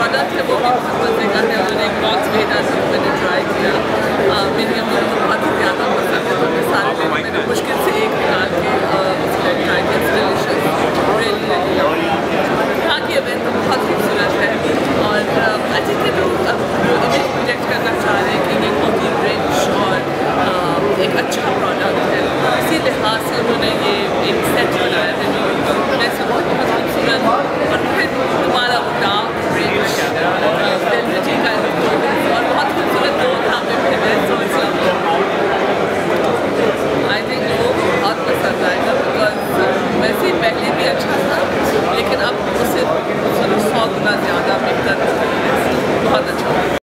Product है वो भी बहुत पसंद है है उन्होंने एक बॉक्स भेजा था मैंने ट्राई किया मेरी अम्मी को बहुत ही ज़्यादा पसंद है तो मैं सारे मैंने मुश्किल से एक निकाल के उसको ट्राई किया डिलिशियस रियली यहाँ की इवेंट तो बहुत खूबसूरत है। और um, आई थिंक जो इमेज प्रोजेक्ट करना चाह रहे हैं कि ये बहुत ही रिच और um, एक अच्छा प्रोडक्ट है। इसी लिहाज से उन्होंने ये एक सेट बनाया है।